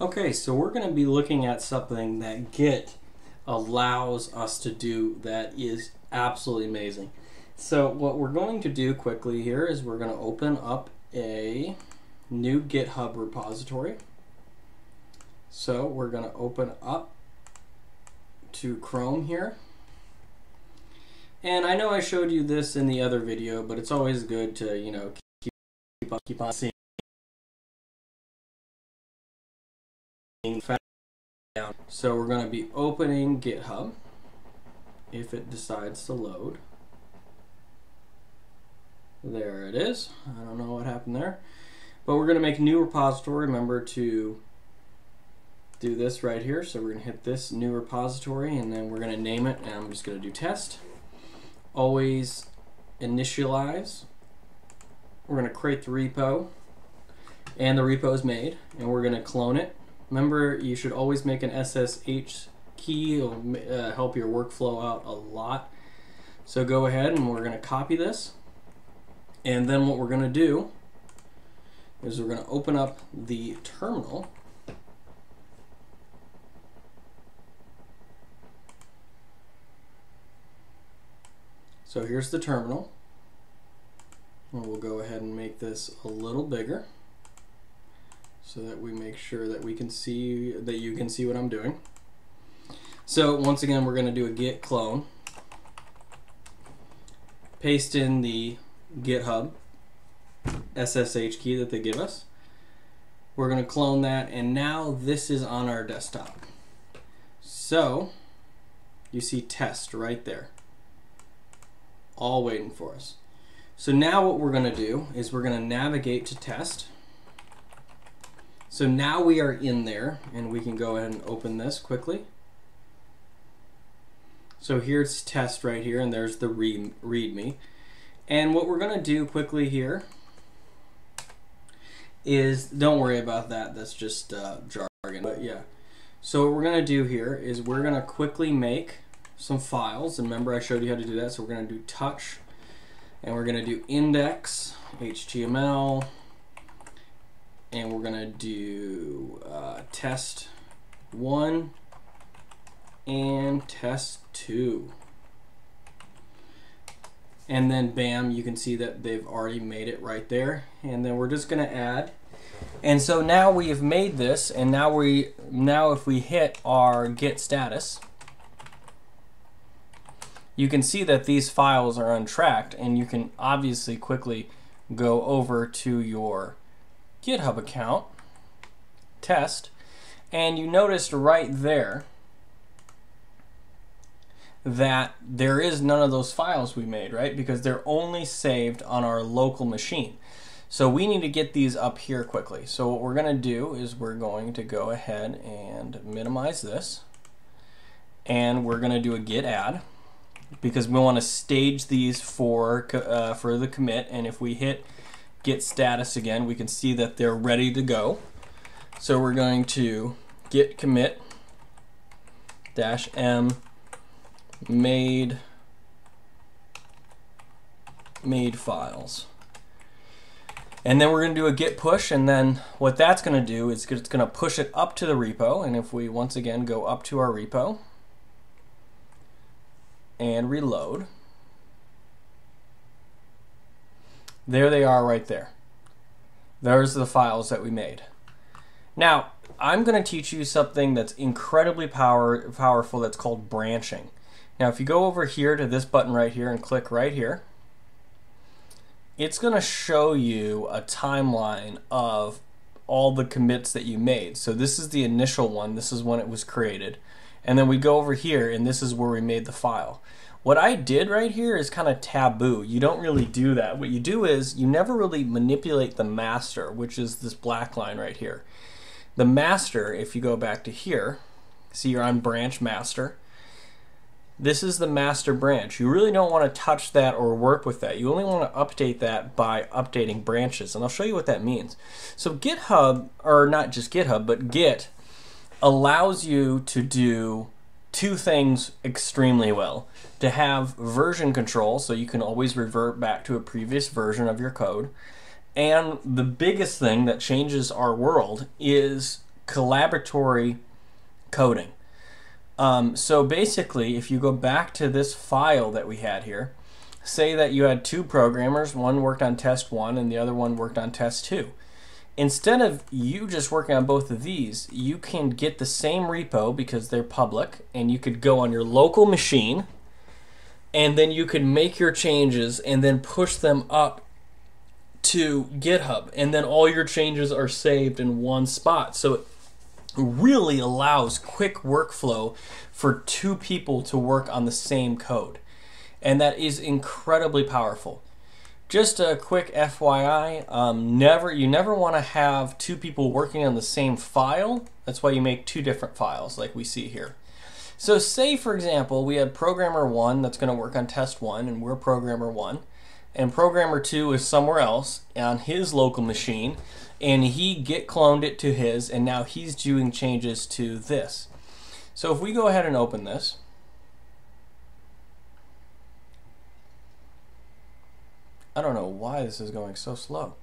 Okay, so we're going to be looking at something that Git allows us to do that is absolutely amazing. So what we're going to do quickly here is we're going to open up a new GitHub repository. So we're going to open up to Chrome here. And I know I showed you this in the other video, but it's always good to, you know, keep, keep on, keep on seeing So we're going to be opening GitHub if it decides to load. There it is. I don't know what happened there. But we're going to make a new repository. Remember to do this right here. So we're going to hit this new repository and then we're going to name it and I'm just going to do test. Always initialize. We're going to create the repo and the repo is made and we're going to clone it Remember, you should always make an SSH key. It'll uh, help your workflow out a lot. So go ahead and we're going to copy this. And then what we're going to do is we're going to open up the terminal. So here's the terminal. And we'll go ahead and make this a little bigger so that we make sure that we can see, that you can see what I'm doing. So once again, we're going to do a git clone. Paste in the GitHub SSH key that they give us. We're going to clone that, and now this is on our desktop. So, you see test right there. All waiting for us. So now what we're going to do is we're going to navigate to test. So now we are in there and we can go ahead and open this quickly. So here's test right here and there's the read, readme. And what we're going to do quickly here is, don't worry about that, that's just uh, jargon, but yeah. So what we're going to do here is we're going to quickly make some files. And remember I showed you how to do that, so we're going to do touch and we're going to do index, HTML, and we're gonna do uh, test one and test two. And then bam, you can see that they've already made it right there. And then we're just gonna add. And so now we have made this, and now we now if we hit our git status, you can see that these files are untracked, and you can obviously quickly go over to your GitHub account, test, and you noticed right there that there is none of those files we made, right? Because they're only saved on our local machine. So we need to get these up here quickly. So what we're going to do is we're going to go ahead and minimize this. And we're going to do a git add because we want to stage these for, uh, for the commit. And if we hit git status again, we can see that they're ready to go. So we're going to git commit dash m made made files. And then we're going to do a git push, and then what that's going to do is it's going to push it up to the repo. And if we once again go up to our repo and reload, There they are right there. There's the files that we made. Now, I'm going to teach you something that's incredibly power, powerful that's called branching. Now, if you go over here to this button right here and click right here, it's going to show you a timeline of all the commits that you made. So this is the initial one. This is when it was created. And then we go over here, and this is where we made the file. What I did right here is kind of taboo. You don't really do that. What you do is you never really manipulate the master, which is this black line right here. The master, if you go back to here, see you're on branch master. This is the master branch. You really don't want to touch that or work with that. You only want to update that by updating branches. And I'll show you what that means. So GitHub, or not just GitHub, but Git allows you to do two things extremely well. To have version control, so you can always revert back to a previous version of your code. And the biggest thing that changes our world is collaboratory coding. Um, so basically, if you go back to this file that we had here, say that you had two programmers, one worked on test one and the other one worked on test two. Instead of you just working on both of these, you can get the same repo because they're public and you could go on your local machine and then you could make your changes and then push them up to GitHub and then all your changes are saved in one spot. So it really allows quick workflow for two people to work on the same code. And that is incredibly powerful. Just a quick FYI, um, never you never want to have two people working on the same file. That's why you make two different files like we see here. So say for example, we had programmer 1 that's going to work on test 1 and we're programmer 1 and programmer 2 is somewhere else on his local machine and he git cloned it to his and now he's doing changes to this. So if we go ahead and open this, I don't know why this is going so slow.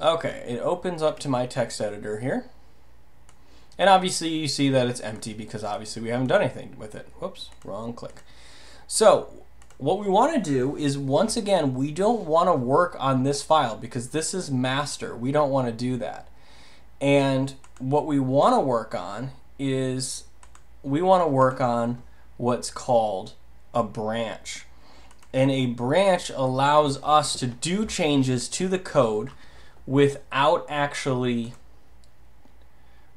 Okay, it opens up to my text editor here. And obviously you see that it's empty because obviously we haven't done anything with it. Whoops, wrong click. So what we want to do is once again, we don't want to work on this file because this is master. We don't want to do that. And what we want to work on is we want to work on what's called a branch and a branch allows us to do changes to the code without actually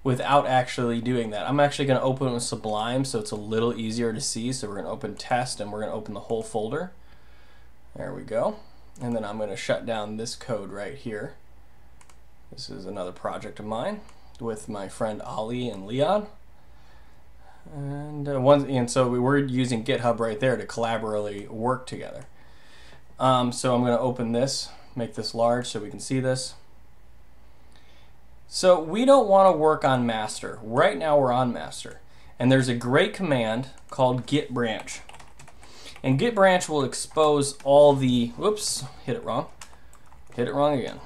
without actually doing that. I'm actually going to open with Sublime so it's a little easier to see. So we're going to open test and we're going to open the whole folder. There we go. And then I'm going to shut down this code right here. This is another project of mine with my friend Ali and Leon. And uh, one, and so we were using GitHub right there to collaboratively work together. Um, so I'm going to open this, make this large so we can see this. So we don't want to work on master. Right now we're on master. And there's a great command called git branch. And git branch will expose all the, whoops, hit it wrong. Hit it wrong again.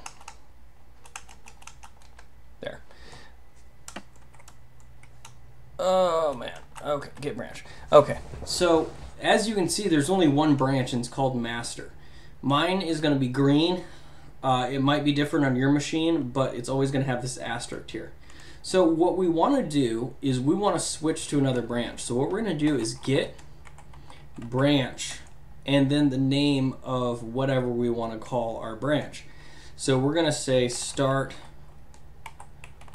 Oh man. Okay, git branch. Okay, so as you can see, there's only one branch and it's called master. Mine is going to be green. Uh, it might be different on your machine, but it's always going to have this asterisk here. So what we want to do is we want to switch to another branch. So what we're going to do is git branch and then the name of whatever we want to call our branch. So we're going to say start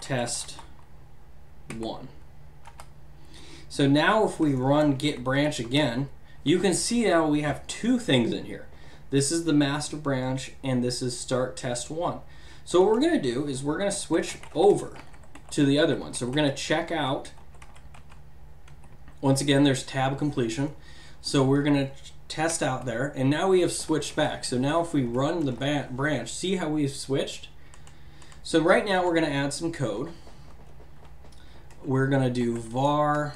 test 1. So now if we run git branch again, you can see now we have two things in here. This is the master branch and this is start test one. So what we're going to do is we're going to switch over to the other one. So we're going to check out. Once again, there's tab completion. So we're going to test out there and now we have switched back. So now if we run the branch, see how we've switched? So right now we're going to add some code. We're going to do var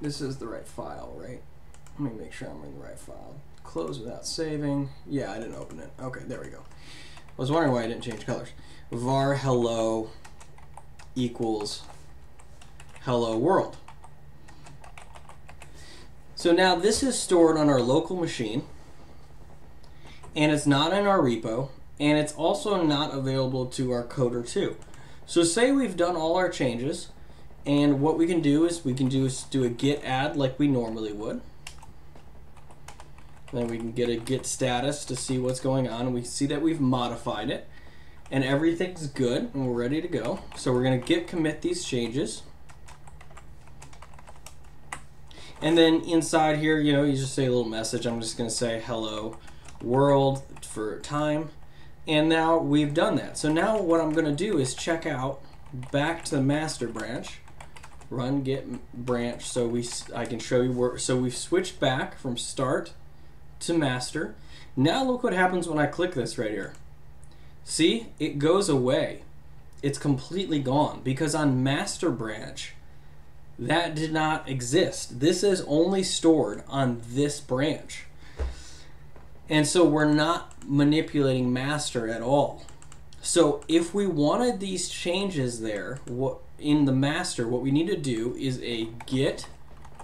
This is the right file, right? Let me make sure I'm in the right file. Close without saving. Yeah, I didn't open it. Okay, there we go. I was wondering why I didn't change colors. var hello equals hello world. So now this is stored on our local machine and it's not in our repo and it's also not available to our coder too. So say we've done all our changes and what we can do is we can do is do a git add like we normally would. Then we can get a git status to see what's going on. And we see that we've modified it. And everything's good and we're ready to go. So we're going to git commit these changes. And then inside here, you know, you just say a little message. I'm just going to say hello world for time. And now we've done that. So now what I'm going to do is check out back to the master branch run git branch so we I can show you where so we've switched back from start to master. Now look what happens when I click this right here. See? It goes away. It's completely gone. Because on master branch that did not exist. This is only stored on this branch. And so we're not manipulating master at all. So if we wanted these changes there, what in the master, what we need to do is a git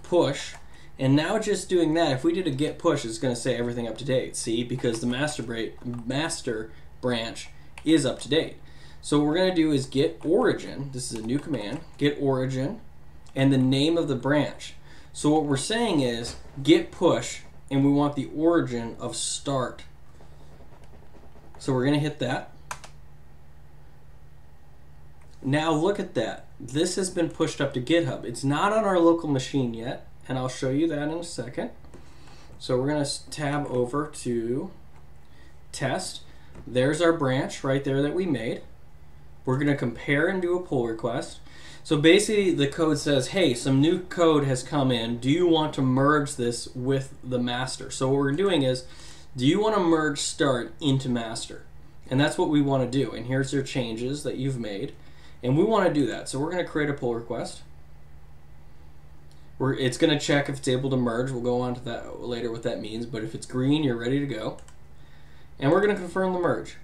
push. And now just doing that, if we did a git push, it's going to say everything up to date. See, because the master master branch is up to date. So what we're going to do is git origin. This is a new command. Git origin and the name of the branch. So what we're saying is git push and we want the origin of start. So we're going to hit that. Now look at that. This has been pushed up to GitHub. It's not on our local machine yet, and I'll show you that in a second. So we're going to tab over to test. There's our branch right there that we made. We're going to compare and do a pull request. So basically, the code says, hey, some new code has come in. Do you want to merge this with the master? So what we're doing is, do you want to merge start into master? And that's what we want to do. And here's your changes that you've made. And we want to do that. So we're going to create a pull request. We're, it's going to check if it's able to merge. We'll go on to that later what that means. But if it's green, you're ready to go. And we're going to confirm the merge.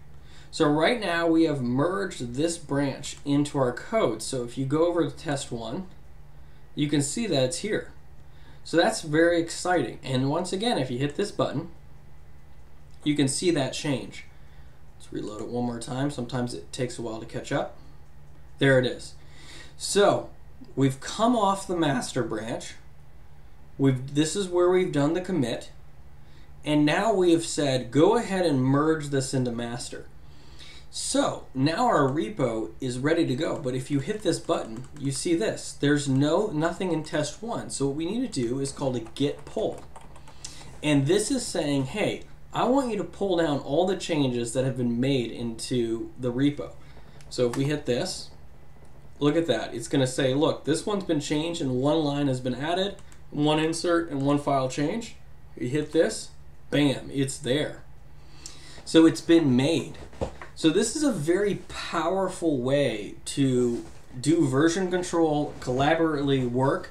So right now we have merged this branch into our code. So if you go over to test one, you can see that it's here. So that's very exciting. And once again, if you hit this button, you can see that change. Let's reload it one more time. Sometimes it takes a while to catch up. There it is. So we've come off the master branch. We've this is where we've done the commit. And now we have said go ahead and merge this into master. So now our repo is ready to go. But if you hit this button, you see this. There's no nothing in test one. So what we need to do is called a git pull. And this is saying, hey, I want you to pull down all the changes that have been made into the repo. So if we hit this, look at that. It's going to say, look, this one's been changed and one line has been added, one insert and one file change. You hit this, bam, it's there. So it's been made. So this is a very powerful way to do version control, collaboratively work.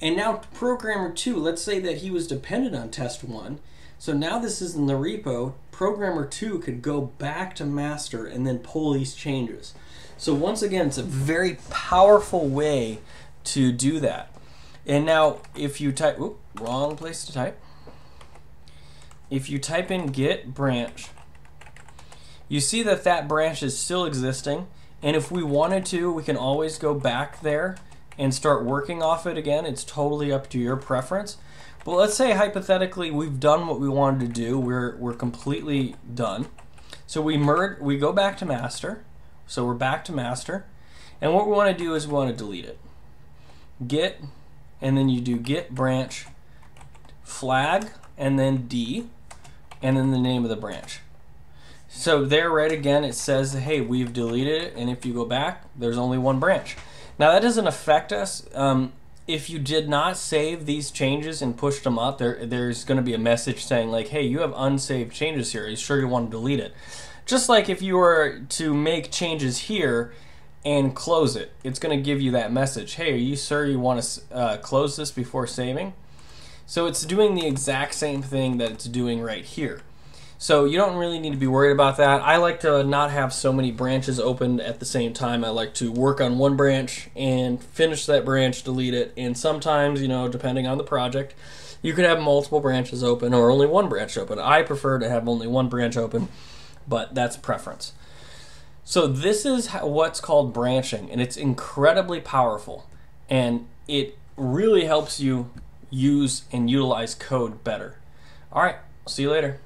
And now programmer 2, let's say that he was dependent on test 1. So now this is in the repo, programmer 2 could go back to master and then pull these changes. So once again, it's a very powerful way to do that. And now if you type, oops, wrong place to type. If you type in git branch you see that that branch is still existing. And if we wanted to, we can always go back there and start working off it again. It's totally up to your preference. But let's say hypothetically we've done what we wanted to do. We're, we're completely done. So we merge, we go back to master. So we're back to master. And what we want to do is we want to delete it. Git, and then you do git branch flag, and then D, and then the name of the branch. So there, right again, it says, hey, we've deleted it, and if you go back, there's only one branch. Now that doesn't affect us. Um, if you did not save these changes and pushed them up, there there's going to be a message saying like, hey, you have unsaved changes here. Are you sure you want to delete it? Just like if you were to make changes here and close it, it's going to give you that message. Hey, are you sure you want to uh, close this before saving? So it's doing the exact same thing that it's doing right here. So you don't really need to be worried about that. I like to not have so many branches open at the same time. I like to work on one branch and finish that branch, delete it, and sometimes, you know, depending on the project, you could have multiple branches open or only one branch open. I prefer to have only one branch open, but that's preference. So this is what's called branching, and it's incredibly powerful, and it really helps you use and utilize code better. All right, see you later.